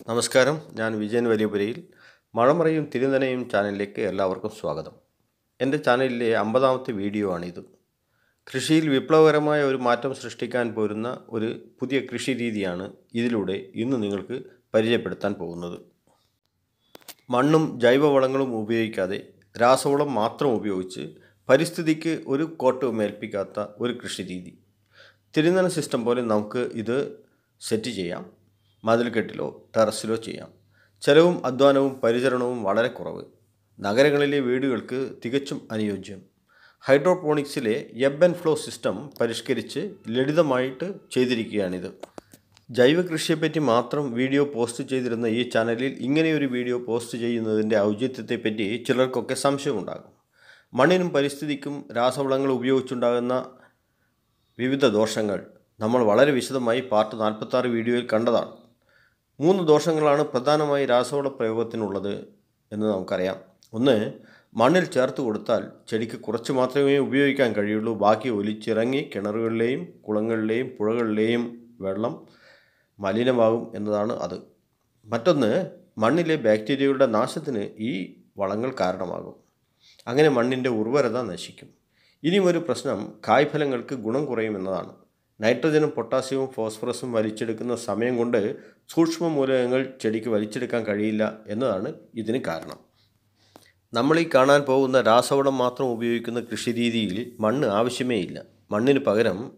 നമസ്കാരം. ഞാൻ വിജയൻ വലിയപുരയിൽ മഴമറയും തിരുനനയും ചാനലിലേക്ക് എല്ലാവർക്കും സ്വാഗതം. എന്റെ ചാനലിലെ അമ്പതാമത്തെ വീഡിയോ ആണിത്. കൃഷിയിൽ വിപ്ലവകരമായ ഒരു മാറ്റം സൃഷ്ടിക്കാൻ പോരുന്ന ഒരു പുതിയ കൃഷി രീതിയാണ് ഇതിലൂടെ ഇന്ന് നിങ്ങൾക്ക് പരിചയപ്പെടുത്താൻ പോകുന്നത്. മണ്ണും ജൈവവളങ്ങളും ഉപയോഗിക്കാതെ രാസവളം മാത്രം ഉപയോഗിച്ച് പരിസ്ഥിതിക്ക് ഒരു കോട്ടവും ഏൽപ്പിക്കാത്ത ഒരു കൃഷി രീതി തിരുനന സിസ്റ്റം പോലെ നമുക്ക് ഇത് സെറ്റ് ചെയ്യാം. മതിൽക്കെട്ടിലോ ടെറസിലോ ചെയ്യാം. ചെലവും അധ്വാനവും പരിചരണവും വളരെ കുറവ്. നഗരങ്ങളിലെ വീടുകൾക്ക് തികച്ചും അനുയോജ്യം. ഹൈഡ്രോപോണിക്സിലെ എബ് ആൻഡ് ഫ്ലോ സിസ്റ്റം പരിഷ്കരിച്ച് ലളിതമായിട്ട് ചെയ്തിരിക്കുകയാണിത്. ജൈവ കൃഷിയെപ്പറ്റി മാത്രം വീഡിയോ പോസ്റ്റ് ചെയ്തിരുന്ന ഈ ചാനലിൽ ഇങ്ങനെയൊരു വീഡിയോ പോസ്റ്റ് ചെയ്യുന്നതിന്റെ ഔചിത്യത്തെപ്പറ്റി ചിലർക്കൊക്കെ സംശയമുണ്ടാകും. മണ്ണിനും പരിസ്ഥിതിക്കും രാസവളങ്ങൾ ഉപയോഗിച്ചുണ്ടാകുന്ന വിവിധ ദോഷങ്ങൾ നമ്മൾ വളരെ വിശദമായി പാർട്ട് നാൽപ്പത്താറ് വീഡിയോയിൽ കണ്ടതാണ്. മൂന്ന് ദോഷങ്ങളാണ് പ്രധാനമായി രാസവള പ്രയോഗത്തിനുള്ളത് എന്ന് നമുക്കറിയാം. ഒന്ന് മണ്ണിൽ ചേർത്ത് കൊടുത്താൽ ചെടിക്ക് കുറച്ച് മാത്രമേ ഉപയോഗിക്കാൻ കഴിയുള്ളൂ. ബാക്കി ഒലിച്ചിറങ്ങി കിണറുകളിലെയും കുളങ്ങളിലെയും പുഴകളിലെയും വെള്ളം മലിനമാകും എന്നതാണ് അത്. മറ്റൊന്ന് മണ്ണിലെ ബാക്ടീരിയകളുടെ നാശത്തിന് ഈ വളങ്ങൾ കാരണമാകും. അങ്ങനെ മണ്ണിന്റെ ഉർവരത നശിക്കും. ഇനിയും ഒരു പ്രശ്നം കായ്ഫലങ്ങൾക്ക് ഗുണം കുറയുമെന്നതാണ് നൈട്രജനും പൊട്ടാസ്യവും ഫോസ്ഫറസും വലിച്ചെടുക്കുന്ന സമയം കൊണ്ട് സൂക്ഷ്മ മൂലകങ്ങൾ ചെടിക്ക് വലിച്ചെടുക്കാൻ കഴിയില്ല എന്നതാണ് ഇതിന് കാരണം. നമ്മൾ ഈ കാണാൻ പോകുന്ന രാസവളം മാത്രം ഉപയോഗിക്കുന്ന കൃഷിരീതിയിൽ മണ്ണ് ആവശ്യമേ ഇല്ല. മണ്ണിന് പകരം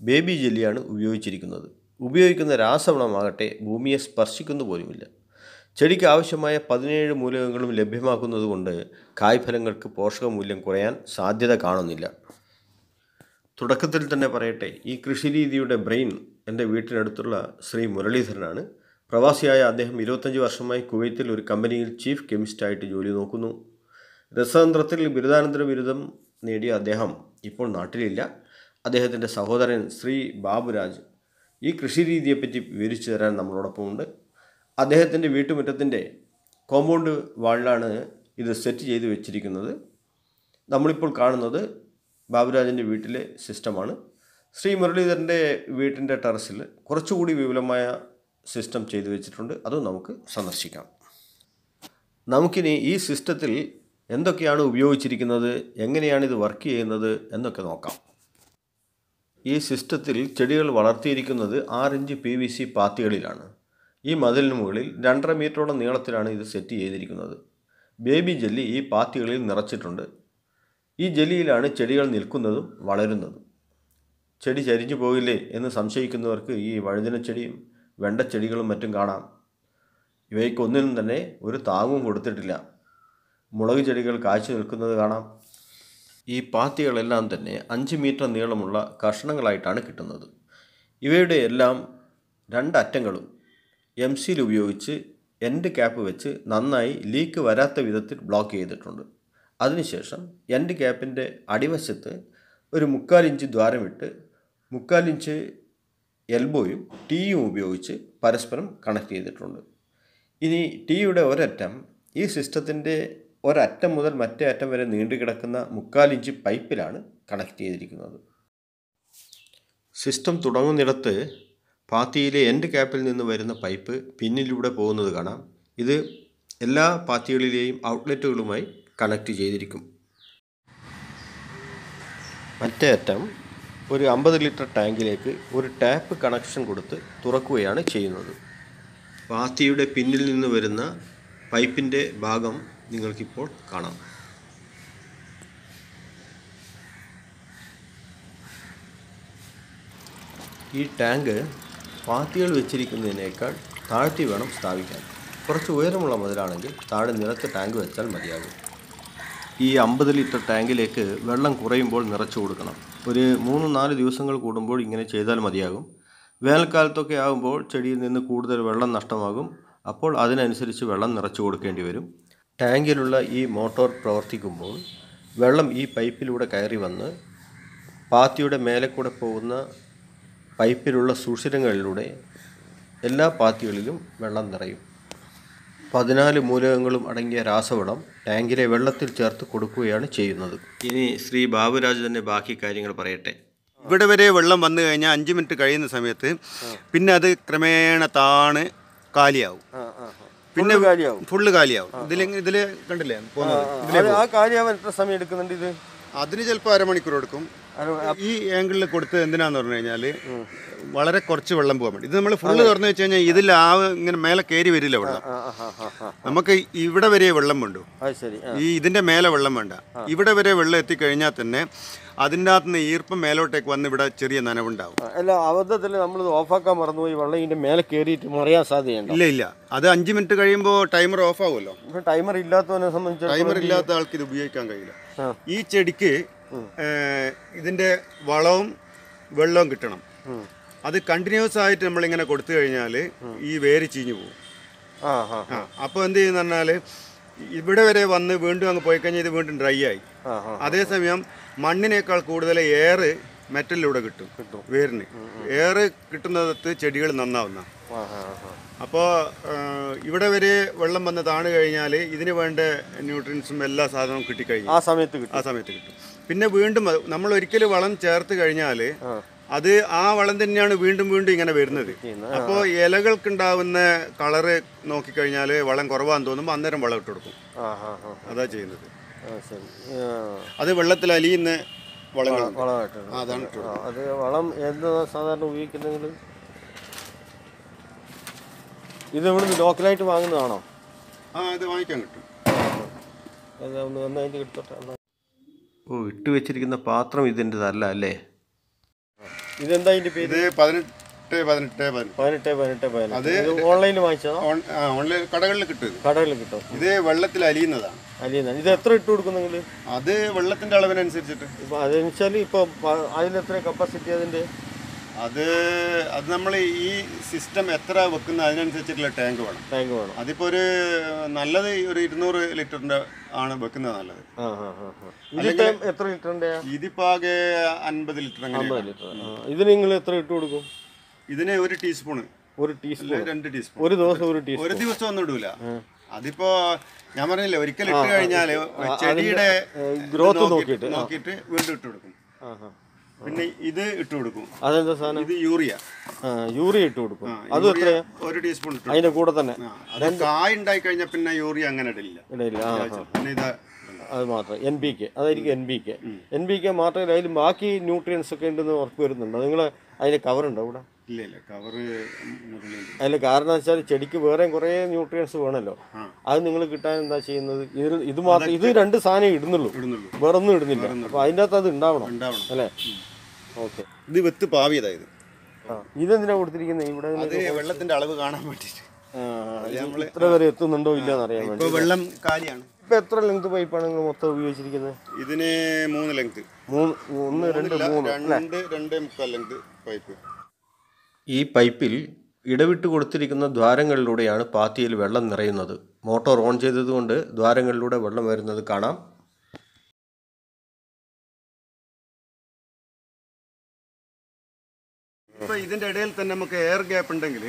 ബേബി ജെല്ലിയാണ് ഉപയോഗിച്ചിരിക്കുന്നത്. ഉപയോഗിക്കുന്ന രാസവളമാകട്ടെ ഭൂമിയെ സ്പർശിക്കുന്നു പോലുമില്ല. ചെടിക്ക് ആവശ്യമായ പതിനേഴ് മൂലകങ്ങളും ലഭ്യമാക്കുന്നതുകൊണ്ട് കായ്ഫലങ്ങൾക്ക് പോഷകമൂല്യം കുറയാൻ സാധ്യത കാണുന്നില്ല. തുടക്കത്തിൽ തന്നെ പറയട്ടെ ഈ കൃഷിരീതിയുടെ ബ്രെയിൻ എന്റെ വീട്ടിനടുത്തുള്ള ശ്രീ മുരളീധരനാണ്. പ്രവാസിയായ അദ്ദേഹം ഇരുപത്തഞ്ച് വർഷമായി കുവൈത്തിൽ ഒരു കമ്പനിയിൽ ചീഫ് കെമിസ്റ്റായിട്ട് ജോലി നോക്കുന്നു. രസതന്ത്രത്തിൽ ബിരുദാനന്തര ബിരുദം നേടിയ അദ്ദേഹം ഇപ്പോൾ നാട്ടിലില്ല. അദ്ദേഹത്തിന്റെ സഹോദരൻ ശ്രീ ബാബുരാജ് ഈ കൃഷിരീതിയെപ്പറ്റി വിവരിച്ചു തരാൻ നമ്മളോടൊപ്പമുണ്ട്. അദ്ദേഹത്തിന്റെ വീട്ടുമുറ്റത്തിന്റെ കോമ്പൗണ്ട് വാളിലാണ് ഇത് സെറ്റ് ചെയ്ത് വെച്ചിരിക്കുന്നത്. നമ്മളിപ്പോൾ കാണുന്നത് ബാബുരാജിന്റെ വീട്ടിലെ സിസ്റ്റമാണ് ശ്രീ മുരളീധരന്റെ വീട്ടിന്റെ ടെറസിൽ കുറച്ചുകൂടി വിപുലമായ സിസ്റ്റം ചെയ്തു വെച്ചിട്ടുണ്ട്. അതും നമുക്ക് സന്ദർശിക്കാം. നമുക്കിനി ഈ സിസ്റ്റത്തിൽ എന്തൊക്കെയാണ് ഉപയോഗിച്ചിരിക്കുന്നത് എങ്ങനെയാണ് ഇത് വർക്ക് ചെയ്യുന്നത് എന്നൊക്കെ നോക്കാം. ഈ സിസ്റ്റത്തിൽ ചെടികൾ വളർത്തിയിരിക്കുന്നത് ആറ് ഇഞ്ച് പി വി സി പാത്തികളിലാണ്. ഈ മതിലിന് മുകളിൽ രണ്ടര മീറ്ററോളം നീളത്തിലാണ് ഇത് സെറ്റ് ചെയ്തിരിക്കുന്നത്. ബേബി ജെല്ലി ഈ പാത്തികളിൽ നിറച്ചിട്ടുണ്ട്. ഈ ജലിയിലാണ് ചെടികൾ നിൽക്കുന്നതും വളരുന്നതും. ചെടി ചരിഞ്ഞു പോകില്ലേ എന്ന് സംശയിക്കുന്നവർക്ക് ഈ വഴുതിനച്ചെടിയും വെണ്ടച്ചെടികളും മറ്റും കാണാം. ഇവയ്ക്കൊന്നിനും തന്നെ ഒരു താങ്ങും കൊടുത്തിട്ടില്ല. മുളക് ചെടികൾ കാഴ്ച നിൽക്കുന്നത് കാണാം. ഈ പാത്തികളെല്ലാം തന്നെ അഞ്ച് മീറ്റർ നീളമുള്ള കഷ്ണങ്ങളായിട്ടാണ് കിട്ടുന്നത്. ഇവയുടെ എല്ലാം രണ്ടറ്റങ്ങളും എം സിയിൽ ഉപയോഗിച്ച് എൻഡ് ക്യാപ്പ് വെച്ച് നന്നായി ലീക്ക് വരാത്ത വിധത്തിൽ ബ്ലോക്ക് ചെയ്തിട്ടുണ്ട്. അതിനുശേഷം എന്റെ ക്യാപ്പിന്റെ അടിവശത്ത് ഒരു മുക്കാൽ ഇഞ്ച് ദ്വാരമിട്ട് മുക്കാൽ ഇഞ്ച് എൽബോയും ടീയും ഉപയോഗിച്ച് പരസ്പരം കണക്ട് ചെയ്തിട്ടുണ്ട്. ഇനി ടീയുടെ ഒരറ്റം ഈ സിസ്റ്റത്തിന്റെ ഒരറ്റം മുതൽ മറ്റേ അറ്റം വരെ നീണ്ടു കിടക്കുന്ന മുക്കാൽ ഇഞ്ച് പൈപ്പിലാണ് കണക്ട് ചെയ്തിരിക്കുന്നത്. സിസ്റ്റം തുടങ്ങുന്നിടത്ത് പാത്തിയിലെ എൻഡ് ക്യാപ്പിൽ നിന്ന് വരുന്ന പൈപ്പ് പിന്നിലൂടെ പോകുന്നത് കാണാം. ഇത് എല്ലാ പാത്തികളിലെയും ഔട്ട്ലെറ്റുകളുമായി കണക്ട് ചെയ്തിരിക്കും. മറ്റേ അറ്റം ഒരു അമ്പത് ലിറ്റർ ടാങ്കിലേക്ക് ഒരു ടാപ്പ് കണക്ഷൻ കൊടുത്ത് തുറക്കുകയാണ് ചെയ്യുന്നത്. പാത്തിയുടെ പിന്നിൽ നിന്ന് വരുന്ന പൈപ്പിന്റെ ഭാഗം നിങ്ങൾക്കിപ്പോൾ കാണാം. ഈ ടാങ്ക് പാത്തികൾ വെച്ചിരിക്കുന്നതിനേക്കാൾ താഴ്ത്തി വേണം സ്ഥാപിക്കാൻ. കുറച്ച് ഉയരമുള്ള മുതലാണെങ്കിൽ താഴെ നിലത്ത് ടാങ്ക് വെച്ചാൽ മതിയാകും. ഈ അമ്പത് ലിറ്റർ ടാങ്കിലേക്ക് വെള്ളം കുറയുമ്പോൾ നിറച്ചു കൊടുക്കണം. ഒരു മൂന്ന് നാല് ദിവസങ്ങൾ കൂടുമ്പോൾ ഇങ്ങനെ ചെയ്താൽ മതിയാകും. വേനൽക്കാലത്തൊക്കെ ആകുമ്പോൾ ചെടിയിൽ നിന്ന് കൂടുതൽ വെള്ളം നഷ്ടമാകും. അപ്പോൾ അതിനനുസരിച്ച് വെള്ളം നിറച്ചു കൊടുക്കേണ്ടി വരും. ടാങ്കിലുള്ള ഈ മോട്ടോർ പ്രവർത്തിക്കുമ്പോൾ വെള്ളം ഈ പൈപ്പിലൂടെ കയറി വന്ന് പാത്തിയുടെ മേലെ കൂടെ പോകുന്ന പൈപ്പിലുള്ള സുഷിരങ്ങളിലൂടെ എല്ലാ പാത്തികളിലും വെള്ളം നിറയും. പതിനാല് മൂലകങ്ങളും അടങ്ങിയ രാസവളം ടാങ്കിലെ വെള്ളത്തിൽ ചേർത്ത് കൊടുക്കുകയാണ് ചെയ്യുന്നത്. ഇനി ശ്രീ ബാബുരാജ് തന്നെ ബാക്കി കാര്യങ്ങൾ പറയട്ടെ. ഇവിടെ വരെ വെള്ളം വന്നു കഴിഞ്ഞാൽ അഞ്ച് മിനിറ്റ് കഴിയുന്ന സമയത്ത് പിന്നെ അത് ക്രമേണ താണ് കാലിയാവും. പിന്നെ ഫുള്ള് കാലിയാവും. ഇതിൽ ഇതിൽ ഇതിൽ കണ്ടില്ലേ? ആ കാലിയാവാൻ എത്ര സമയം എടുക്കുന്നുണ്ട് ഇത്? അതിന് ചിലപ്പോൾ അരമണിക്കൂർ എടുക്കും. ഈ ആംഗിളിൽ കൊടുത്ത് എന്തിനാന്ന് പറഞ്ഞു കഴിഞ്ഞാൽ വളരെ കുറച്ച് വെള്ളം പോകാൻ വേണ്ടി. ഇത് നമ്മൾ ഫുള്ള് തുറന്നു വെച്ച് കഴിഞ്ഞാൽ ഇതിൽ ആ ഇങ്ങനെ മേലെ കയറി വരില്ല വെള്ളം. നമുക്ക് ഇവിടെ വരെ വെള്ളം വേണ്ടു. ഈ ഇതിന്റെ മേലെ വെള്ളം വേണ്ട. ഇവിടെ വരെ വെള്ളം എത്തിക്കഴിഞ്ഞാൽ തന്നെ അതിന്റെ അകത്ത് നിന്ന് ഈർപ്പം മേലോട്ടേക്ക് വന്ന് ഇവിടെ ചെറിയ നനവുണ്ടാവും. അല്ല അബദ്ധത്തിൽ നമ്മൾ ഓഫാക്കാൻ മറന്നുപോയി വെള്ളം ഇതിന്റെ മേലെ കയറിയിട്ട് മറിയാൻ സാധ്യതയുണ്ട്? ഇല്ല ഇല്ല. അത് അഞ്ച് മിനിറ്റ് കഴിയുമ്പോൾ ടൈമർ ഓഫ് ആവുമല്ലോ ടൈമർ ഇല്ലാത്തവനെ സംബന്ധിച്ച് ടൈമർ ഇല്ലാത്ത ആൾക്ക് ഇത് ഉപയോഗിക്കാൻ കഴിയില്ല. ഈ ചെടിക്ക് ഏഹ്, ഇതിന്റെ വളവും വെള്ളവും കിട്ടണം. അത് കണ്ടിന്യൂസ് ആയിട്ട് നമ്മളിങ്ങനെ കൊടുത്തു കഴിഞ്ഞാൽ ഈ വേര് ചീഞ്ഞു പോകും. അപ്പോൾ എന്ത് ചെയ്യുന്ന പറഞ്ഞാൽ ഇവിടെ വരെ വന്ന് വീണ്ടും അങ്ങ് പോയി കഴിഞ്ഞാൽ ഇത് വീണ്ടും ഡ്രൈ ആയി. അതേസമയം മണ്ണിനേക്കാൾ കൂടുതൽ എയർ മെറ്റലിലൂടെ കിട്ടും വേരിന്. എയർ കിട്ടുന്നിടത്ത് ചെടികൾ നന്നാവുന്ന. അപ്പോൾ ഇവിടെ വരെ വെള്ളം വന്ന് താണു കഴിഞ്ഞാൽ ഇതിന് വേണ്ട ന്യൂട്രിയൻസും എല്ലാ സാധനവും കിട്ടിക്കഴിഞ്ഞു. ആ സമയത്ത് കിട്ടും. ആ സമയത്ത് കിട്ടും. പിന്നെ വീണ്ടും നമ്മൾ ഒരിക്കലും വളം ചേർത്ത് കഴിഞ്ഞാൽ അത് ആ വളം തന്നെയാണ് വീണ്ടും വീണ്ടും ഇങ്ങനെ വരുന്നത്. അപ്പോൾ ഇലകൾക്കുണ്ടാവുന്ന കളറ് നോക്കിക്കഴിഞ്ഞാൽ വളം കുറവാന്ന് തോന്നുമ്പോൾ അന്നേരം വളം ഇട്ട് കൊടുക്കും. അതാ ചെയ്യുന്നത്. അത് വെള്ളത്തിൽ അലിയുന്ന വളങ്ങളാണ് അതാണ് അത് വളം എന്താ സാധാരണ ഉപയോഗിക്കുന്നത് ഇത് ഇവിടുന്ന് ലോക്കലായിട്ട് വാങ്ങുന്നതാണോ? ആ ഇത് വാങ്ങിക്കാൻ കിട്ടും. അത് ഒന്ന് വന്ന് അതിന്റെ എടുത്തോട്ടെ. ഓ ഇട്ട് വെച്ചിരിക്കുന്ന പാത്രം ഇതിന്റെതല്ല അല്ലേ? ഇതെന്താ ഇതിന്റെ പേര്? ഇത് പതിനെട്ട് പതിനെട്ട് പതിനെട്ട്. പതിനെട്ട് പതിനെട്ട് പതിനെട്ട്. ഓൺലൈനിൽ വാങ്ങിച്ചതോ ഓൺ- ആ, ഓൺലൈൻ കടകളിൽ കിട്ടും ഇത്. കടകളിൽ കിട്ടും. ഇത് വെള്ളത്തിൽ അലിയുന്നതാണ്. ഇത് എത്ര ഇട്ട് കൊടുക്കും നിങ്ങൾ? അത് വെള്ളത്തിന്റെ അളവിനനുസരിച്ചിട്ട്. ഇപ്പം ഇപ്പോൾ അതിലെത്ര കപ്പാസിറ്റി അതിന്റെ? അത് അത് നമ്മൾ ഈ സിസ്റ്റം എത്ര വെക്കുന്ന അതിനനുസരിച്ചിട്ടുള്ള ടാങ്ക് വേണം. ടാങ്ക് വേണം. അതിപ്പോ ഒരു നല്ലത് ഒരു ഇരുന്നൂറ് ലിറ്ററിന്റെ ആണ് വെക്കുന്നത് നല്ലത്. എത്ര ലിറ്ററിന്റെ ഇതിപ്പോ ആകെ അൻപത് ലിറ്റർ അങ്ങനെ ലിറ്റർ. നിങ്ങൾ എത്ര ഇട്ട് കൊടുക്കും? ഇതിന് ഒരു ടീസ്പൂണ്. ഒരു ടീസ്പൂൺ രണ്ട് ടീസ്പൂൺ ഒരു ദിവസം ഒരു ടീസ്പൂൺ. ഒരു ദിവസം ഒന്നും ഇടൂല. അതിപ്പോ ഞാൻ പറഞ്ഞില്ലേ ഒരിക്കൽ ഇട്ട് കഴിഞ്ഞാൽ ചെടിയുടെ ഗ്രോത്ത് നോക്കിയിട്ട് നോക്കിയിട്ട്. വീണ്ടും ഇട്ട് കൊടുക്കും. പിന്നെ ഇത് ഇട്ട് കൊടുക്കും. അതെന്താ സാധനം? ഇത് യൂറിയ. യൂറിയ ഇട്ട് കൊടുക്കും. അത് ഒരു ടീസ്പൂൺ ഇട്ടു അതിന്റെ കൂടെ തന്നെ. കായ ഉണ്ടായി കഴിഞ്ഞാൽ പിന്നെ യൂറിയ അങ്ങനെ ഇടില്ല ഇടയില്ല. പിന്നെ ഇത് അത് മാത്രം. എൻ ബി കെ അതായിരിക്കും N B K N B K മാത്രമല്ല അതിൽ ബാക്കി ന്യൂട്രിയൻസ് ഒക്കെ ഉണ്ടെന്ന് ഉറപ്പ് വരുന്നുണ്ടോ? നിങ്ങൾ അതിന് കവർ ഉണ്ടോ ഇവിടെ? ഇല്ല ഇല്ല കവറ് അല്ല അതിൽ കാരണം വെച്ചാൽ ചെടിക്ക് വേറെ കുറേ ന്യൂട്രിയൻസ് വേണമല്ലോ അത് നിങ്ങൾ കിട്ടാൻ എന്താ ചെയ്യുന്നത്? ഇത് ഇത് മാത്രം ഇത് രണ്ട് സാധനം ഇടുന്നുള്ളൂ. വേറെ ഒന്നും ഇടുന്നില്ല. അപ്പൊ അതിന്റെ അകത്ത് അത് ഉണ്ടാവണം. അല്ലേ? ഓക്കെ. ഇത് വെത്ത് പാവിയതായത് ഇതെന്തിനാ കൊടുത്തിരിക്കുന്നത് ഇവിടെ വെള്ളത്തിന്റെ അളവ് കാണാൻ വേണ്ടിട്ട്. എത്ര വരെ എത്തുന്നുണ്ടോ ഇല്ലെന്ന് അറിയാൻ വേണ്ടി ഇപ്പൊ വെള്ളം കാലിയാണ്. ഇപ്പൊ എത്ര ലെങ്ത് പൈപ്പാണ് നിങ്ങൾ മൊത്തം ഉപയോഗിച്ചിരിക്കുന്നത് ഇതിന് മൂന്ന് ലെങ്ത് മൂന്ന് ഒന്ന് രണ്ട് മൂന്ന് രണ്ട് രണ്ടേ മുക്കാൽ ലെങ്ത് പൈപ്പ് ഈ പൈപ്പിൽ ഇടവിട്ട് കൊടുത്തിരിക്കുന്ന ദ്വാരങ്ങളിലൂടെയാണ് പാത്തിയിൽ വെള്ളം നിറയുന്നത്. മോട്ടോർ ഓൺ ചെയ്തതുകൊണ്ട് ദ്വാരങ്ങളിലൂടെ വെള്ളം വരുന്നത് കാണാം. ഇപ്പൊ ഇതിന്റെ ഇടയിൽ തന്നെ നമുക്ക് എയർ ഗ്യാപ്പ് ഉണ്ടെങ്കിൽ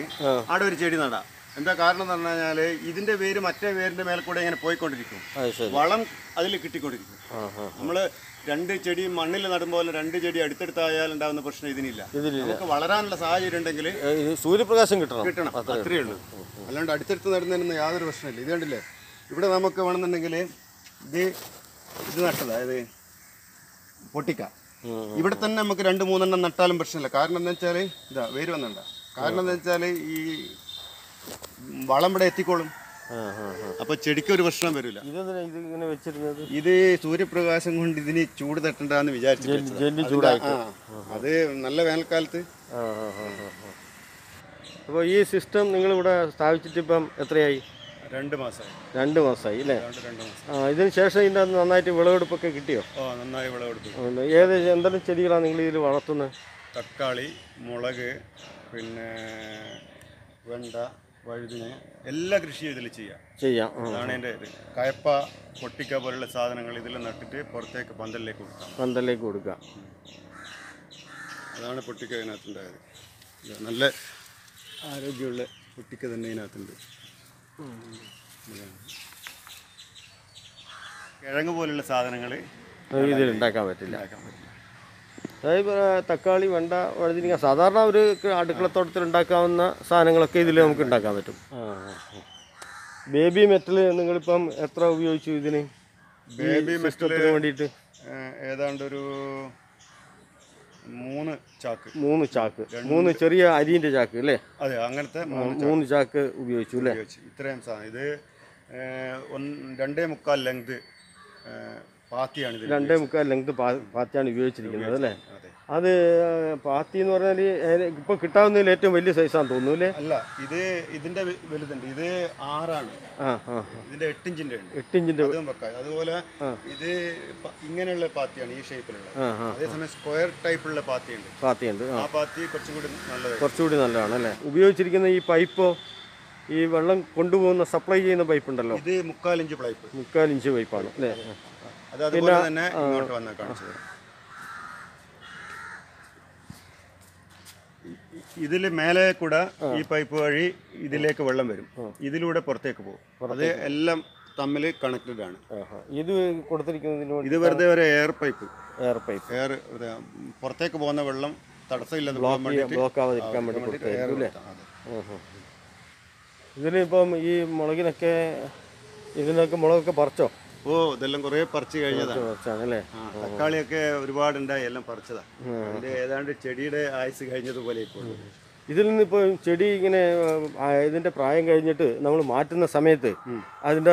അവിടെ ഒരു ചെടി നടാം. എന്താ കാരണം എന്ന് പറഞ്ഞു കഴിഞ്ഞാൽ ഇതിന്റെ വേര് മറ്റേ വേരിന്റെ മേലെ കൂടെ ഇങ്ങനെ പോയിക്കൊണ്ടിരിക്കും. വളം അതിൽ കിട്ടിക്കൊണ്ടിരിക്കും. നമ്മൾ രണ്ട് ചെടി മണ്ണിൽ നടുമ്പോൾ രണ്ട് ചെടി അടുത്തടുത്തായാൽ ഉണ്ടാകുന്ന പ്രശ്നം ഇതിനില്ല. നമുക്ക് വളരാനുള്ള സാഹചര്യം ഉണ്ടെങ്കിൽ സൂര്യപ്രകാശം കിട്ടണം. കിട്ടണം. അത്രയേ ഉള്ളൂ. അല്ലാണ്ട് അടുത്തടുത്ത് നടുന്നതിനൊന്നും യാതൊരു പ്രശ്നമില്ല. ഇത് കണ്ടില്ലേ? ഇവിടെ നമുക്ക് വേണമെന്നുണ്ടെങ്കിൽ ഇത് ഇത് നട്ടത് അതായത് പൊട്ടിക്ക. ഇവിടെ തന്നെ നമുക്ക് രണ്ട് മൂന്നെണ്ണം നട്ടാലും പ്രശ്നമില്ല. കാരണം എന്താ വെച്ചാൽ ഇതാ വേര് വന്നണ്ട കാരണം എന്താ വെച്ചാൽ ഈ വളം ഇവിടെ എത്തിക്കോളും. അപ്പൊ ചെടിക്ക് ഒരു പ്രശ്നം വരില്ല. ഇങ്ങനെ വെച്ചിരുന്നത്? ഇത് സൂര്യപ്രകാശം കൊണ്ട് ഇതിന് ചൂട് തട്ടണ്ടെന്ന് വിചാരിച്ചു അത് നല്ല വേനൽക്കാലത്ത്. അപ്പോൾ ഈ സിസ്റ്റം നിങ്ങൾ ഇവിടെ സ്ഥാപിച്ചിട്ട് ഇപ്പം എത്രയായി? രണ്ട് മാസമായി. രണ്ട് മാസമായി അല്ലേ? രണ്ട് രണ്ട് മാസം. ആ ഇതിന് ശേഷം ഇതിന്റെ അകത്ത് നന്നായിട്ട് വിളവെടുപ്പൊക്കെ കിട്ടിയോ? ഓ നന്നായി വിളവെടുപ്പ് ഏത് എന്തെല്ലാം ചെടികളാണ് നിങ്ങൾ ഇതിൽ വളർത്തുന്നത്? തക്കാളി മുളക് പിന്നെ വെണ്ട വഴുതിന് എല്ലാ കൃഷിയും ഇതിൽ ചെയ്യാം. ചെയ്യാം. അതാണ് എന്റെ ഇത്. കയപ്പ പൊട്ടിക്ക പോലുള്ള സാധനങ്ങൾ ഇതിൽ നട്ടിട്ട് പുറത്തേക്ക് പന്തലിലേക്ക് കൊടുക്കാം. പന്തലിലേക്ക് കൊടുക്കാം. അതാണ് പൊട്ടിക്ക ഇതിനകത്തുണ്ടായത്. നല്ല ആരോഗ്യമുള്ള പൊട്ടിക്ക തന്നെ ഇതിനകത്തുണ്ട്. കിഴങ്ങ് പോലുള്ള സാധനങ്ങൾ ഇതിൽ ഉണ്ടാക്കാൻ പറ്റില്ല. ഉണ്ടാക്കാൻ പറ്റില്ല. അതായത് തക്കാളി വെണ്ട വഴുതിരിങ്ങ സാധാരണ ഒരു അടുക്കളത്തോട്ടത്തിൽ ഉണ്ടാക്കാവുന്ന സാധനങ്ങളൊക്കെ ഇതിൽ നമുക്ക് ഉണ്ടാക്കാൻ പറ്റും. ബേബി മെറ്റൽ നിങ്ങളിപ്പം എത്ര ഉപയോഗിച്ചു ഇതിന്? ബേബി മെറ്റലിന് വേണ്ടിയിട്ട്? ഏതാണ്ട് ഒരു മൂന്ന് ചാക്ക്. മൂന്ന് ചാക്ക്. മൂന്ന് ചെറിയ അരിന്റെ ചാക്ക് അല്ലേ? അതെ അങ്ങനത്തെ മൂന്ന് ചാക്ക് ഉപയോഗിച്ചു അല്ലേ? ഇത്രയും സാധനം. ഇത് രണ്ടേ മുക്കാൽ ലെങ്ത് പാത്തിയാണ് രണ്ടേ മുക്കാൽ ലെങ്ത് പാത്തിയാണ് ഉപയോഗിച്ചിരിക്കുന്നത് അല്ലേ? അത്. പാത്തി എന്ന് പറഞ്ഞാൽ ഇപ്പൊ കിട്ടാവുന്നതിൽ ഏറ്റവും വലിയ സൈസാന്ന് തോന്നുന്നു അല്ലേ? അല്ല ഇത് ഇതിന്റെ വലുതുണ്ട്. ഇത് ആറാണ്. ഇതിന്റെ എട്ടിഞ്ചിന്റെ ഉണ്ട്. എട്ട് ഇഞ്ചിന്റെ അതും അതുപോലെ ഇത് ഇങ്ങനെയുള്ള പാത്തിയാണ് ഈ ഷേപ്പിലുള്ള അതേസമയം സ്ക്വയർ ടൈപ്പുള്ള പാത്തിയുണ്ട് പാത്തിയുണ്ട് ആ. ആ പാത്തി കുറച്ചുകൂടി നല്ലത് കുറച്ചുകൂടി നല്ലതാണ് അല്ലേ? ഉപയോഗിച്ചിരിക്കുന്ന ഈ പൈപ്പോ ഈ വെള്ളം കൊണ്ടുപോകുന്ന സപ്ലൈ ചെയ്യുന്ന പൈപ്പ് ഉണ്ടല്ലോ? ഇത് മുക്കാലിഞ്ച് പൈപ്പ് മുക്കാലിഞ്ച് പൈപ്പാണ് അല്ലേ? അത് അതുപോലെ തന്നെ ഇങ്ങോട്ട് വന്ന് ഇതിൽ മേലെ കൂടെ ഈ പൈപ്പ് വഴി ഇതിലേക്ക് വെള്ളം വരും. ഇതിലൂടെ പുറത്തേക്ക് പോകും. അത് എല്ലാം തമ്മിൽ കണക്റ്റഡ് ആണ്. ഇത് കൊടുത്തിരിക്കുന്നതിന് വേണ്ടി ഇത് വെറുതെ ഒരു air pipe air pipe air പുറത്തേക്ക് പോകുന്ന വെള്ളം തടസ്സമില്ലാതെ ബ്ലോക്ക് ആവാതിരിക്കാൻ വേണ്ടി. ഇതിലിപ്പം ഈ മുളകിനൊക്കെ ഇതിനൊക്കെ മുളകൊക്കെ പറിച്ചോ? ഓ ഇതെല്ലാം കുറേ പറിച്ചു കഴിഞ്ഞതാണ്. ആ, തക്കാളിയൊക്കെ ഒരുപാടുണ്ടായി എല്ലാം പറിച്ചതാ. അതിന്റെ ഏതാണ്ട് ചെടിയുടെ ആയുസ് കഴിഞ്ഞതുപോലെ ഇപ്പോൾ. ഇതിൽ നിന്ന് ഇപ്പോൾ ചെടി ഇങ്ങനെ ആ, ഇതിന്റെ പ്രായം കഴിഞ്ഞിട്ട് നമ്മൾ മാറ്റുന്ന സമയത്ത് അതിന്റെ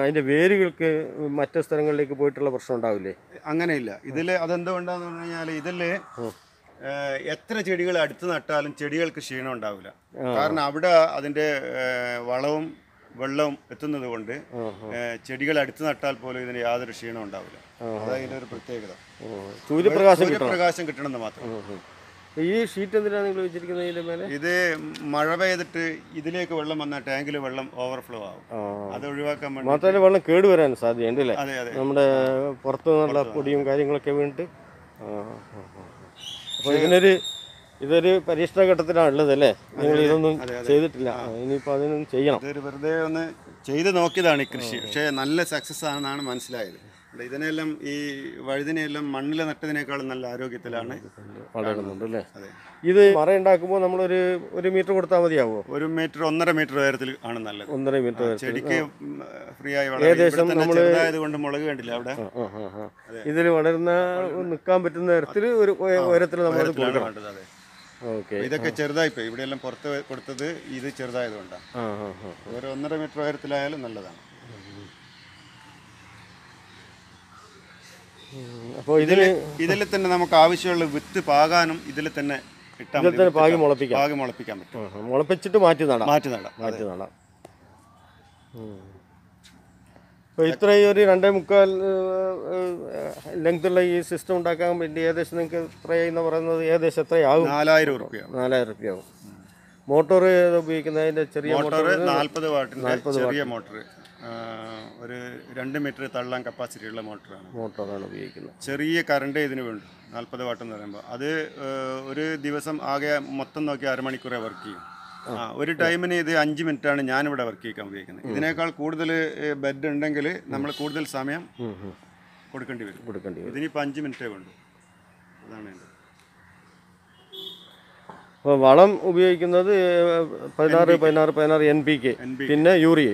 അതിന്റെ വേരുകൾക്ക് മറ്റു സ്ഥലങ്ങളിലേക്ക് പോയിട്ടുള്ള പ്രശ്നം ഉണ്ടാവില്ലേ? അങ്ങനെയില്ല. ഇതിൽ അതെന്തുകൊണ്ടാന്ന് പറഞ്ഞു കഴിഞ്ഞാൽ ഇതിൽ ഏഹ്, എത്ര ചെടികൾ അടുത്ത് നട്ടാലും ചെടികൾക്ക് ക്ഷീണം ഉണ്ടാവില്ല. കാരണം അവിടെ അതിന്റെ ഏഹ്, വളവും വെള്ളവും എത്തുന്നത് കൊണ്ട് ചെടികൾ അടുത്ത് നട്ടാൽ പോലും ഇതിന് യാതൊരു ക്ഷീണം ഉണ്ടാവില്ല. അതായത് ഒരു പ്രത്യേകത. സൂര്യപ്രകാശം സൂര്യപ്രകാശം കിട്ടണമെന്ന് മാത്രം. ഈ ഷീറ്റ് എന്തിനാണ് നിങ്ങൾ വെച്ചിരിക്കുന്നത് മേലെ? ഇത് മഴ പെയ്തിട്ട് ഇതിലേക്ക് വെള്ളം വന്നാൽ ടാങ്കിൽ വെള്ളം ഓവർഫ്ലോ ആവും. അത് ഒഴിവാക്കാൻ വേണ്ടി മാത്രമല്ല വെള്ളം കേടുവരാൻ സാധ്യതയുണ്ട് അല്ലേ? നമ്മുടെ പുറത്തു നിന്നുള്ള പൊടിയും കാര്യങ്ങളൊക്കെ വീണിട്ട്. അപ്പോൾ ഇതിനൊരു ഇതൊരു പരീക്ഷണ ഘട്ടത്തിലാണ് ഉള്ളത് അല്ലേ? നിങ്ങൾ ഇതൊന്നും ചെയ്തിട്ടില്ല. ഇനിയിപ്പോൾ അതിനൊന്നും ചെയ്യണം. ഇതൊരു വെറുതെ ഒന്ന് ചെയ്ത് നോക്കിയതാണ് ഈ കൃഷി. പക്ഷേ നല്ല സക്സസ് ആണെന്നാണ് മനസ്സിലായത്. ഇതിനെല്ലാം ഈ വഴുതിനെല്ലാം മണ്ണിൽ നട്ടതിനേക്കാളും നല്ല ആരോഗ്യത്തിലാണ് വളരുന്നുണ്ട് അല്ലേ? ഇത് മറ ഉണ്ടാക്കുമ്പോൾ നമ്മളൊരു ഒരു മീറ്റർ കൊടുത്താൽ മതിയാവുമോ ഒരു മീറ്റർ ഒന്നര മീറ്റർ ഉയരത്തിൽ ആണ് നല്ലത്. ഒന്നര മീറ്റർ ചെടിക്ക് ഫ്രീ ആയി ഏകദേശം നമ്മൾ കൊണ്ട് മുളക് വേണ്ടില്ല അവിടെ. ഇതിൽ വളരുന്ന നിൽക്കാൻ പറ്റുന്ന തരത്തിൽ ഒരു ഉയരത്തിൽ നമ്മൾ കൊടുക്കണം. ഇതൊക്കെ ചെറുതായി പോയി. ഇവിടെ എല്ലാം പുറത്ത് കൊടുത്തത് ഇത് ചെറുതായതുകൊണ്ടാണ്. ഒരു ഒന്നര മീറ്റർ ഉയരത്തിലായാലും നല്ലതാണ്. അപ്പോൾ ഇതിൽ ഇതിൽ തന്നെ നമുക്ക് ആവശ്യമുള്ള വിത്ത് പാകാനും ഇതിൽ തന്നെ ഇട്ടാൽ തന്നെ പാകി മുളപ്പിക്കാം. പാകി മുളപ്പിക്കാൻ പറ്റും. മുളപ്പിച്ചിട്ട് മാറ്റി നടാം. മാറ്റി നടാം. മാറ്റി നടാം. ഇത്രയും ഒരു രണ്ടേ മുക്കാൽ ലെങ്ത്തുള്ള ഈ സിസ്റ്റം ഉണ്ടാക്കാൻ വേണ്ടി ഏകദേശം നിങ്ങൾക്ക് എന്ന് പറയുന്നത് ഏകദേശം എത്രയാകും? നാലായിരം റുപ്യ നാലായിരം റുപ്യാവും മോട്ടോർ ഉപയോഗിക്കുന്നതിന്റെ ചെറിയ മോട്ടോർ നാൽപ്പത് വാട്ടിന്റെ ചെറിയ മോട്ടോർ. ഒരു രണ്ട് മീറ്റർ തള്ളാൻ കപ്പാസിറ്റിയുള്ള മോട്ടറാണ്. മോട്ടോറാണ് ഉപയോഗിക്കുന്നത്. ചെറിയ കറണ്ട് ഇതിന് വേണ്ടു നാൽപ്പത് വാട്ട് എന്ന് പറയുമ്പോൾ അത് ഒരു ദിവസം ആകെ മൊത്തം നോക്കി അരമണിക്കൂറേ വർക്ക് ചെയ്യും. ഒരു ടൈമിന് ഇത് അഞ്ച് മിനിറ്റാണ് ഞാനിവിടെ വർക്ക് ചെയ്യാൻ ഉപയോഗിക്കുന്നത്. ഇതിനേക്കാൾ കൂടുതൽ ബെഡ് ഉണ്ടെങ്കിൽ നമ്മൾ കൂടുതൽ സമയം. കൊടുക്കേണ്ടി വരും. കൊടുക്കേണ്ടി വരും. ഇതിനിപ്പോൾ അഞ്ച് മിനിറ്റേ വേണ്ടു അതാണ് അപ്പോൾ വളം ഉപയോഗിക്കുന്നത് പതിനാറ് പതിനാറ് പതിനാറ് എൻ പി കെ. NPK. പിന്നെ യൂറിയ.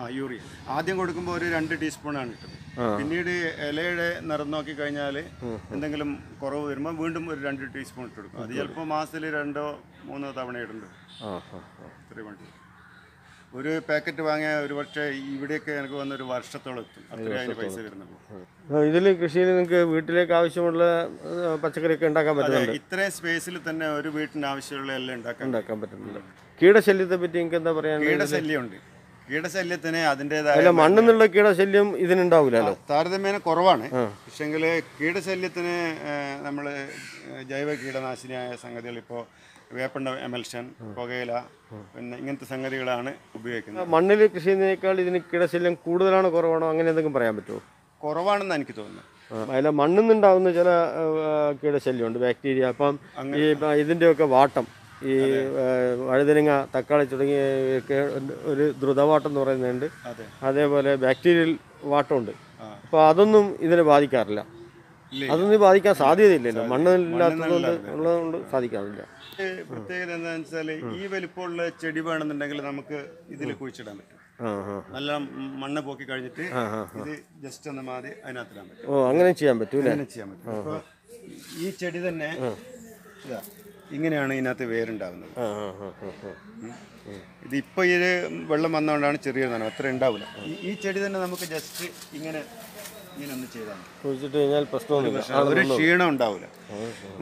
ആ യൂറിയ. ആദ്യം കൊടുക്കുമ്പോൾ ഒരു രണ്ട് ടീസ്പൂണാണ് ഇട്ടത് പിന്നീട് ഇലയുടെ നിറം നോക്കി കഴിഞ്ഞാൽ എന്തെങ്കിലും കുറവ് വരുമ്പോൾ വീണ്ടും ഒരു രണ്ട് ടീസ്പൂൺ ഇട്ട് കൊടുക്കും. അത് ചിലപ്പോൾ മാസത്തിൽ രണ്ടോ മൂന്നോ തവണ ഇടുന്നുണ്ട് ഇത്രയും വേണ്ടി. ഒരു പാക്കറ്റ് വാങ്ങിയ ഒരു പക്ഷേ ഇവിടെയൊക്കെ എനിക്ക് വന്ന ഒരു വർഷത്തോളം എത്തും. അത്രയും അതിന് പൈസ വരുന്നുള്ളൂ. ഇതിൽ കൃഷിയിൽ നിങ്ങൾക്ക് വീട്ടിലേക്ക് ആവശ്യമുള്ള പച്ചക്കറിയൊക്കെ ഉണ്ടാക്കാൻ പറ്റും ഇത്രയും സ്പേസിൽ തന്നെ ഒരു വീട്ടിന് ആവശ്യമുള്ള എല്ലാം ഉണ്ടാക്കാൻ ഉണ്ടാക്കാൻ പറ്റുന്നുണ്ട്. കീടശല്യത്തെ പറ്റി നിങ്ങൾക്ക് എന്താ പറയാ കീടശല്യമുണ്ട്. കീടശല്യത്തിന് അതിന്റെതായ മണ്ണെന്നുള്ള കീടശല്യം ഇതിനുണ്ടാവില്ലല്ലോ. താരതമ്യേന കുറവാണ്. പക്ഷെങ്കിൽ കീടശല്യത്തിന് നമ്മൾ ജൈവ കീടനാശിനിയായ സംഗതികൾ ഇപ്പോൾ വേപ്പണ്ട എമൽഷൻ പുകയില പിന്നെ ഇങ്ങനത്തെ സംഗതികളാണ് ഉപയോഗിക്കുന്നത്. മണ്ണിൽ കൃഷി ചെയ്യുന്നതിനേക്കാൾ ഇതിന് കീടശല്യം കൂടുതലാണോ കുറവാണോ അങ്ങനെ എന്തെങ്കിലും പറയാൻ പറ്റുമോ? കുറവാണെന്ന് എനിക്ക് തോന്നുന്നു. അതിലെ മണ്ണിൽ നിന്നുണ്ടാവുന്ന ചില കീടശല്യമുണ്ട് ബാക്ടീരിയ. അപ്പം ഈ ഇതിന്റെയൊക്കെ വാട്ടം. ഈ വഴുതനങ്ങ തക്കാളി തുടങ്ങിയ ഒരു ദ്രുതവാട്ടം എന്ന് പറയുന്നുണ്ട്. അതേപോലെ ബാക്ടീരിയൽ വാട്ടമുണ്ട്. അപ്പോൾ അതൊന്നും ഇതിനെ ബാധിക്കാറില്ല. അതൊന്നും ബാധിക്കാൻ സാധ്യതയില്ലല്ലോ മണ്ണില്ലാത്തതുകൊണ്ട് ഉള്ളതുകൊണ്ട് സാധിക്കാറില്ല. പ്രത്യേകത എന്താണെന്ന് വെച്ചാൽ ഈ വലിപ്പമുള്ള ചെടി വേണമെന്നുണ്ടെങ്കിൽ നമുക്ക് ഇതിൽ കുഴിച്ചിടാൻ പറ്റും. നല്ല മണ്ണ് പോക്കി കഴിഞ്ഞിട്ട് ഇത് ജസ്റ്റ് ഒന്ന് മാറി അതിനകത്തിടാൻ പറ്റും. ഓ അങ്ങനെ ചെയ്യാൻ പറ്റും അങ്ങനെ ചെയ്യാൻ പറ്റും. ഈ ചെടി തന്നെ ഇതാ. ഇങ്ങനെയാണ് ഇതിനകത്ത് വേരുണ്ടാവുന്നത് ഇത് ഇപ്പോൾ ഈ വെള്ളം വന്നുകൊണ്ടാണ് ചെറിയ നനവ്. അത്ര ഉണ്ടാവില്ല ഈ ചെടി തന്നെ നമുക്ക് ജസ്റ്റ് ഇങ്ങനെ ഇങ്ങനെ കുഴിച്ചിട്ട് കഴിഞ്ഞാൽ പ്രശ്നമൊന്നുമില്ല. ഒരു ക്ഷീണം ഉണ്ടാവില്ല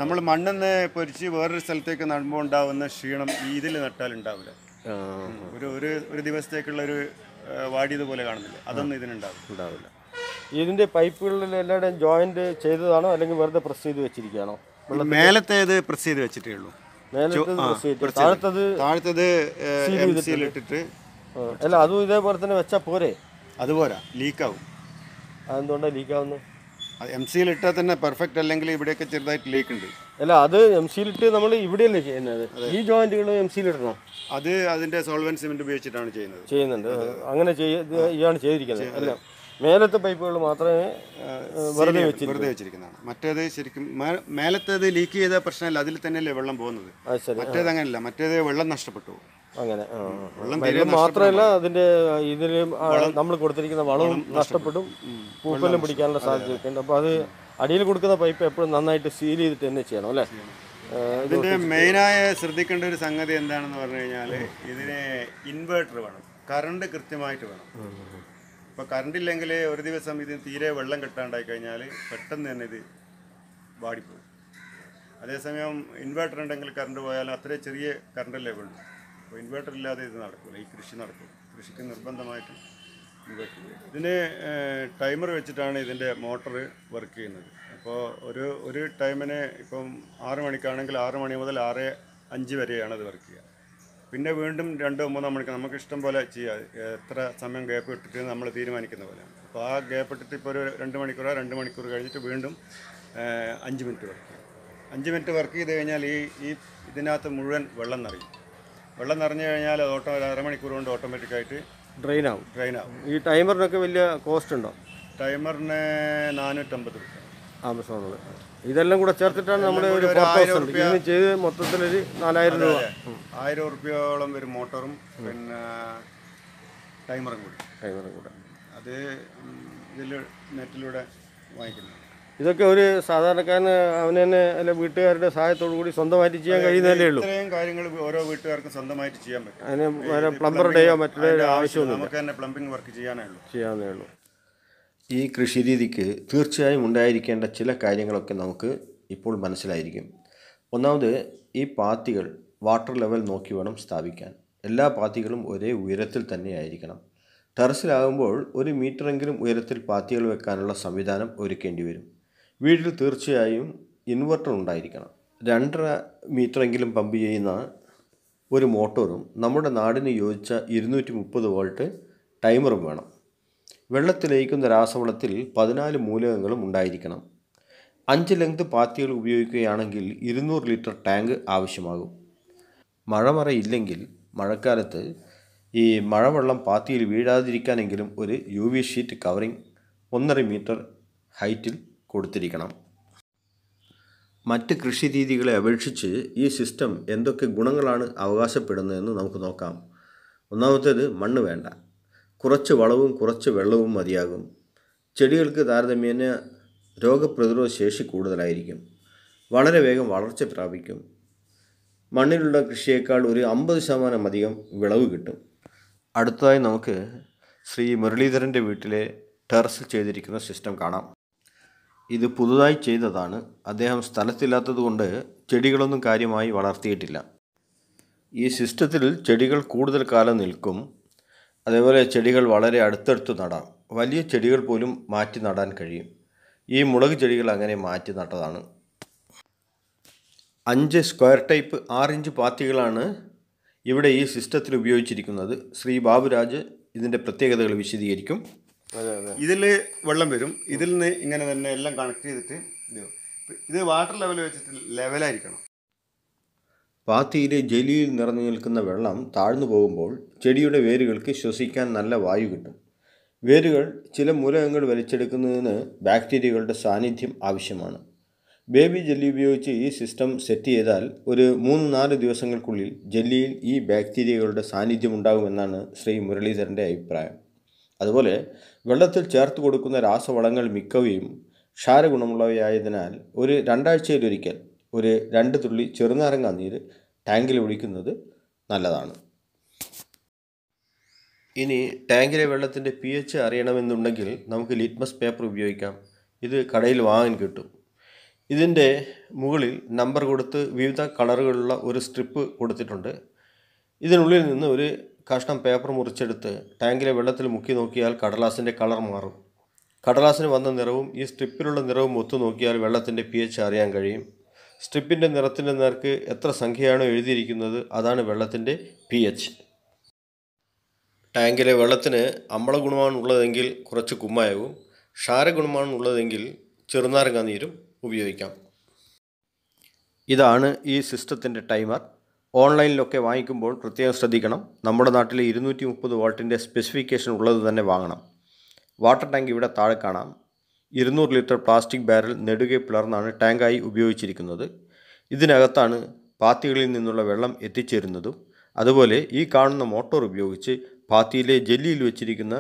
നമ്മൾ മണ്ണെന്ന് പൊരിച്ച് വേറൊരു സ്ഥലത്തേക്ക് നടുമ്പോൾ ഉണ്ടാവുന്ന ക്ഷീണം ഇതിൽ നട്ടാൽ ഉണ്ടാവില്ല ഒരു ഒരു ഒരു ദിവസത്തേക്കുള്ള ഒരു വാടിയത് വാടിയതുപോലെ കാണുന്നില്ല. അതൊന്നും ഇതിനുണ്ടാവില്ല. ഉണ്ടാവില്ല. ഇതിന്റെ പൈപ്പുകളിൽ എല്ലാവരുടെയും ജോയിന്റ് ചെയ്തതാണോ? അല്ലെങ്കിൽ വെറുതെ പ്രസ് ചെയ്ത് വെച്ചിരിക്കുകയാണോ? മേലത്തേത് പ്രസ് ചെയ്ത് വെച്ചിട്ടേ ഉള്ളൂ. താഴത്തത് ഇട്ടിട്ട് അല്ല അതും ഇതേപോലെ തന്നെ വെച്ചാ പോരെ? അതുപോരാ ലീക്കാവും. അതെന്തുകൊണ്ടാണ് ലീക്കാവുന്നത് എം സിയിൽ ഇട്ടാൽ തന്നെ പെർഫെക്റ്റ് അല്ലെങ്കിൽ ഇവിടെയൊക്കെ ചെറുതായിട്ട് ലീക്ക് ഉണ്ട്. അല്ല അത് എം സിയിൽ ഇട്ട് നമ്മൾ ഇവിടെയല്ലേ ചെയ്യുന്നത്? ഈ ജോയിന്റുകൾ എം സിയിൽ ഇടണം? അത് അതിന്റെ സോൾവൻ സിമെന്റ് ഉപയോഗിച്ചിട്ടാണ് ചെയ്യുന്നത്. ചെയ്യുന്നുണ്ട്. അങ്ങനെ ചെയ്യാണ് ചെയ്തിരിക്കുന്നത്. അല്ല മേലത്തെ പൈപ്പുകൾ മാത്രമേ വെറുതെ വെറുതെ വെച്ചിരിക്കുന്നതാണ്. മറ്റേത് ശരിക്കും മേലത്തേത് ലീക്ക് ചെയ്ത പ്രശ്നമല്ല അതിൽ തന്നെയല്ലേ വെള്ളം പോകുന്നത്. മറ്റേത് അങ്ങനെയല്ല മറ്റേത് വെള്ളം നഷ്ടപ്പെട്ടു. അങ്ങനെ വെള്ളം മാത്രമല്ല അതിന്റെ ഇതിൽ നമ്മൾ കൊടുത്തിരിക്കുന്ന വളവും നഷ്ടപ്പെടും. പൂപ്പലും പിടിക്കാനുള്ള സാധ്യതയൊക്കെ ഉണ്ട്. അപ്പോൾ അത് അടിയിൽ കൊടുക്കുന്ന പൈപ്പ് എപ്പോഴും നന്നായിട്ട് സീൽ ചെയ്തിട്ട് തന്നെ ചെയ്യണം അല്ലേ? ഇതിന്റെ മെയിനായ ശ്രദ്ധിക്കേണ്ട ഒരു സംഗതി എന്താണെന്ന് പറഞ്ഞു കഴിഞ്ഞാൽ ഇതിന് ഇൻവേർട്ടർ വേണം. കറണ്ട് കൃത്യമായിട്ട് വേണം. ഇപ്പൊ കറണ്ട് ഇല്ലെങ്കിൽ ഒരു ദിവസം ഇത് തീരെ വെള്ളം കിട്ടാണ്ടായി കഴിഞ്ഞാൽ പെട്ടെന്ന് തന്നെ ഇത് വാടിപ്പോകും അതേസമയം ഇൻവേർട്ടർ ഉണ്ടെങ്കിൽ കറണ്ട് പോയാൽ അത്രയും ചെറിയ കറണ്ടല്ലേ വേണ്ടു. അപ്പോൾ ഇൻവേർട്ടർ ഇല്ലാതെ ഇത് നടക്കില്ല ഈ കൃഷി നടക്കും. കൃഷിക്ക് നിർബന്ധമായിട്ട് ഇൻവേർട്ടർ ഇതിന് ടൈമർ വെച്ചിട്ടാണ് ഇതിന്റെ മോട്ടർ വർക്ക് ചെയ്യുന്നത്. അപ്പോൾ ഒരു ഒരു ടൈമിന് ഇപ്പം ആറ് മണിക്കാണെങ്കിൽ ആറ് മണി മുതൽ ആറ് അഞ്ച് വരെയാണ് അത് വർക്ക് ചെയ്യുക. പിന്നെ വീണ്ടും രണ്ടോ മൂന്നോ മണിക്ക് നമുക്ക് ഇഷ്ടം പോലെ ചെയ്യാം. എത്ര സമയം ഗ്യാപ്പ് ഇട്ടിട്ട് നമ്മൾ തീരുമാനിക്കുന്ന പോലെയാണ്. അപ്പോൾ ആ ഗ്യാപ്പ് ഇട്ടിട്ട് ഇപ്പോൾ ഒരു രണ്ട് മണിക്കൂറോ രണ്ട് മണിക്കൂർ കഴിഞ്ഞിട്ട് വീണ്ടും അഞ്ച് മിനിറ്റ് വർക്ക് ചെയ്യും അഞ്ച് മിനിറ്റ് വർക്ക് ചെയ്ത് കഴിഞ്ഞാൽ ഈ ഈ ഇതിനകത്ത് മുഴുവൻ വെള്ളം നിറയും. വെള്ളം നിറഞ്ഞു കഴിഞ്ഞാൽ അത് ഓട്ടോ അരമണിക്കൂർ കൊണ്ട് ഓട്ടോമാറ്റിക്കായിട്ട് ഡ്രെയിൻ ആവും. ഡ്രെയിൻ ആവും. ഈ ടൈമറിനൊക്കെ വലിയ കോസ്റ്റ് ഉണ്ടോ? ടൈമറിന് നാനൂറ്റമ്പത് രൂപ. ആമസോണിൽ ഇതെല്ലാം കൂടെ ചേർത്തിട്ടാണ് നമ്മുടെ ഒരു ഫോർ തൗസൻഡ് ഇതിന് ചെയ്ത് മൊത്തത്തിലൊരു നാലായിരം രൂപ. ആയിരം ഉറുപ്പ്യോളം വരും മോട്ടറും പിന്നെ ടൈമറും കൂടി. ടൈമറും കൂടെ. അത് ഇതിൽ നെറ്റിലൂടെ വാങ്ങിക്കുന്നു. ഇതൊക്കെ ഒരു സാധാരണക്കാരന് അവന് തന്നെ അല്ല വീട്ടുകാരുടെ സഹായത്തോടു കൂടി സ്വന്തമായിട്ട് ചെയ്യാൻ കഴിയുന്നതല്ലേ ഉള്ളൂ. ഇത്രയും കാര്യങ്ങൾ ഓരോ വീട്ടുകാർക്കും സ്വന്തമായിട്ട് ചെയ്യാൻ പറ്റും. അതിന് പ്ലംബറുടെയോ മറ്റുള്ള ആവശ്യമൊന്നും നമുക്ക് തന്നെ പ്ലംബിംഗ് വർക്ക് ചെയ്യാനേ ഉള്ളൂ. ചെയ്യാനേ ഉള്ളൂ. ഈ കൃഷിരീതിക്ക് തീർച്ചയായും ഉണ്ടായിരിക്കേണ്ട ചില കാര്യങ്ങളൊക്കെ നമുക്ക് ഇപ്പോൾ മനസ്സിലായിരിക്കും. ഒന്നാമത് ഈ പാത്തികൾ വാട്ടർ ലെവൽ നോക്കി വേണം സ്ഥാപിക്കാൻ. എല്ലാ പാത്തികളും ഒരേ ഉയരത്തിൽ തന്നെ ആയിരിക്കണം. ടെറസിലാകുമ്പോൾ ഒരു മീറ്ററെങ്കിലും ഉയരത്തിൽ പാത്തികൾ വെക്കാനുള്ള സംവിധാനം ഒരുക്കേണ്ടി വരും. വീട്ടിൽ തീർച്ചയായും ഇൻവെർട്ടർ ഉണ്ടായിരിക്കണം. രണ്ടര മീറ്ററെങ്കിലും പമ്പ് ചെയ്യുന്ന ഒരു മോട്ടോറും നമ്മുടെ നാടിന് യോജിച്ച ഇരുന്നൂറ്റി മുപ്പത് വോൾട്ട് ടൈമറും വേണം. വെള്ളത്തിൽ ലയിക്കുന്ന രാസവളത്തിൽ പതിനാല് മൂലകങ്ങളും ഉണ്ടായിരിക്കണം. അഞ്ച് ലെങ്ത് പാത്തികൾ ഉപയോഗിക്കുകയാണെങ്കിൽ ഇരുന്നൂറ് ലിറ്റർ ടാങ്ക് ആവശ്യമാകും. മഴമറ ഇല്ലെങ്കിൽ മഴക്കാലത്ത് ഈ മഴവെള്ളം പാത്തിയിൽ വീഴാതിരിക്കാനെങ്കിലും ഒരു യു വി ഷീറ്റ് കവറിംഗ് ഒന്നര മീറ്റർ ഹൈറ്റിൽ കൊടുത്തിരിക്കണം. മറ്റ് കൃഷി രീതികളെ അപേക്ഷിച്ച് ഈ സിസ്റ്റം എന്തൊക്കെ ഗുണങ്ങളാണ് അവകാശപ്പെടുന്നതെന്ന് നമുക്ക് നോക്കാം. ഒന്നാമത്തേത് മണ്ണ് വേണ്ട. കുറച്ച് വളവും കുറച്ച് വെള്ളവും മതിയാകും. ചെടികൾക്ക് താരതമ്യേന രോഗപ്രതിരോധ ശേഷി കൂടുതലായിരിക്കും. വളരെ വേഗം വളർച്ച പ്രാപിക്കും. മണ്ണിലുള്ള കൃഷിയേക്കാൾ ഒരു അമ്പത് ശതമാനം അധികം വിളവ് കിട്ടും. അടുത്തതായി നമുക്ക് ശ്രീ മുരളീധരന്റെ വീട്ടിലെ ടെറസിൽ ചെയ്തിരിക്കുന്ന സിസ്റ്റം കാണാം. ഇത് പുതുതായി ചെയ്തതാണ്. അദ്ദേഹം സ്ഥലത്തില്ലാത്തതുകൊണ്ട് ചെടികളൊന്നും കാര്യമായി വളർത്തിയിട്ടില്ല. ഈ സിസ്റ്റത്തിൽ ചെടികൾ കൂടുതൽ കാലം നിൽക്കും. അതേപോലെ ചെടികൾ വളരെ അടുത്തടുത്ത് നടാം. വലിയ ചെടികൾ പോലും മാറ്റി നടാൻ കഴിയും. ഈ മുളക് ചെടികൾ അങ്ങനെ മാറ്റി നട്ടതാണ്. അഞ്ച് സ്ക്വയർ ടൈപ്പ് ആറിഞ്ച് പാത്തികളാണ് ഇവിടെ ഈ സിസ്റ്റത്തിൽ ഉപയോഗിച്ചിരിക്കുന്നത്. ശ്രീ ബാബുരാജ് ഇതിന്റെ പ്രത്യേകതകൾ വിശദീകരിക്കും. ഇതിൽ വെള്ളം വരും. ഇതിൽ നിന്ന് ഇങ്ങനെ തന്നെ എല്ലാം കണക്ട് ചെയ്തിട്ട് ഇത് വാട്ടർ ലെവൽ വെച്ചിട്ട് ലെവലായിരിക്കണം പാത്തിയിലെ ജലിയിൽ നിറഞ്ഞു നിൽക്കുന്ന വെള്ളം താഴ്ന്നു പോകുമ്പോൾ ചെടിയുടെ വേരുകൾക്ക് ശ്വസിക്കാൻ നല്ല വായു കിട്ടും. വേരുകൾ ചില മൂലകങ്ങൾ വലിച്ചെടുക്കുന്നതിന് ബാക്ടീരിയകളുടെ സാന്നിധ്യം ആവശ്യമാണ്. ബേബി ജെല്ലി ഉപയോഗിച്ച് ഈ സിസ്റ്റം സെറ്റ് ചെയ്താൽ ഒരു മൂന്ന് നാല് ദിവസങ്ങൾക്കുള്ളിൽ ജെല്ലിയിൽ ഈ ബാക്ടീരിയകളുടെ സാന്നിധ്യം ഉണ്ടാകുമെന്നാണ് ശ്രീ മുരളീധരന്റെ അഭിപ്രായം. അതുപോലെ വെള്ളത്തിൽ ചേർത്ത് കൊടുക്കുന്ന രാസവളങ്ങൾ മിക്കവയും ക്ഷാരഗുണമുള്ളവയായതിനാൽ ഒരു രണ്ടാഴ്ചയിലൊരിക്കൽ ഒരു രണ്ട് തുള്ളി ചെറുനാരങ്ങ നീര് ടാങ്കിൽ ഒഴിക്കുന്നത് നല്ലതാണ്. ഇനി ടാങ്കിലെ വെള്ളത്തിന്റെ പി എച്ച് അറിയണമെന്നുണ്ടെങ്കിൽ നമുക്ക് ലിറ്റ്മസ് പേപ്പർ ഉപയോഗിക്കാം. ഇത് കടയിൽ വാങ്ങാൻ കിട്ടും. ഇതിന്റെ മുകളിൽ നമ്പർ കൊടുത്ത് വിവിധ കളറുകളുള്ള ഒരു സ്ട്രിപ്പ് കൊടുത്തിട്ടുണ്ട്. ഇതിനുള്ളിൽ നിന്ന് ഒരു കഷ്ണം പേപ്പർ മുറിച്ചെടുത്ത് ടാങ്കിലെ വെള്ളത്തിൽ മുക്കി നോക്കിയാൽ കടലാസിന്റെ കളർ മാറും. കടലാസിന് വന്ന നിറവും ഈ സ്ട്രിപ്പിലുള്ള നിറവും ഒത്തു നോക്കിയാൽ വെള്ളത്തിന്റെ പി അറിയാൻ കഴിയും. സ്ട്രിപ്പിന്റെ നിറത്തിന്റെ നേർക്ക് എത്ര സംഖ്യയാണോ എഴുതിയിരിക്കുന്നത് അതാണ് വെള്ളത്തിന്റെ പി എച്ച് ടാങ്കിലെ വെള്ളത്തിന് അമ്ല ഗുണമാണ് ഉള്ളതെങ്കിൽ കുറച്ച് കുമ്മായവും ക്ഷാരഗുണമാണ് ഉള്ളതെങ്കിൽ ചെറുനാരങ്ങ നീരും ഉപയോഗിക്കാം. ഇതാണ് ഈ സിസ്റ്റത്തിന്റെ ടൈമർ. ഓൺലൈനിലൊക്കെ വാങ്ങിക്കുമ്പോൾ പ്രത്യേകം ശ്രദ്ധിക്കണം. നമ്മുടെ നാട്ടിലെ ഇരുന്നൂറ്റി മുപ്പത് വോൾട്ടിന്റെ സ്പെസിഫിക്കേഷൻ ഉള്ളത് തന്നെ വാങ്ങണം. വാട്ടർ ടാങ്ക് ഇവിടെ താഴെ കാണാം. ഇരുന്നൂറ് ലിറ്റർ പ്ലാസ്റ്റിക് ബാരൽ നെടുകെ പിളർന്നാണ് ടാങ്കായി ഉപയോഗിച്ചിരിക്കുന്നത്. ഇതിനകത്താണ് പാത്തികളിൽ നിന്നുള്ള വെള്ളം എത്തിച്ചേരുന്നതും അതുപോലെ ഈ കാണുന്ന മോട്ടോർ ഉപയോഗിച്ച് പാത്തിയിലെ ജെല്ലിയിൽ വെച്ചിരിക്കുന്ന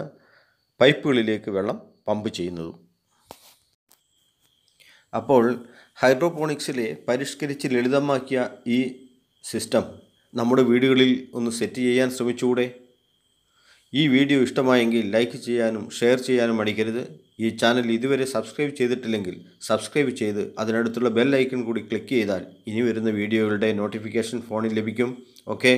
പൈപ്പുകളിലേക്ക് വെള്ളം പമ്പ് ചെയ്യുന്നതും. അപ്പോൾ ഹൈഡ്രോപോണിക്സിലെ പരിഷ്കരിച്ച് ലളിതമാക്കിയ ഈ സിസ്റ്റം നമ്മുടെ വീടുകളിൽ ഒന്ന് സെറ്റ് ചെയ്യാൻ ശ്രമിച്ചുകൂടെ? ഈ വീഡിയോ ഇഷ്ടമായെങ്കിൽ ലൈക്ക് ചെയ്യാനും ഷെയർ ചെയ്യാനും മടിക്കരുത്. ഈ ചാനൽ ഇതുവരെ സബ്സ്ക്രൈബ് ചെയ്തിട്ടില്ലെങ്കിൽ സബ്സ്ക്രൈബ് ചെയ്ത് അതിനടുത്തുള്ള ബെൽ ഐക്കൺ കൂടി ക്ലിക്ക് ചെയ്താൽ ഇനി വരുന്ന വീഡിയോകളുടെ നോട്ടിഫിക്കേഷൻ ഫോണിൽ ലഭിക്കും. ഓക്കെ